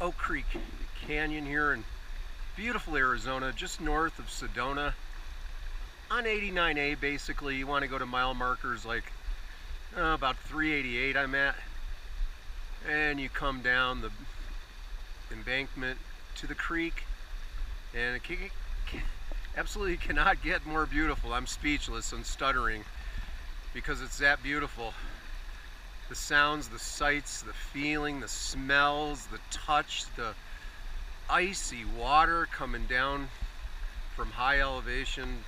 Oak Creek Canyon here in beautiful Arizona, just north of Sedona. On 89A, basically, you want to go to mile markers like uh, about 388 I'm at. And you come down the embankment to the creek, and it can, absolutely cannot get more beautiful. I'm speechless and stuttering because it's that beautiful the sounds, the sights, the feeling, the smells, the touch, the icy water coming down from high elevation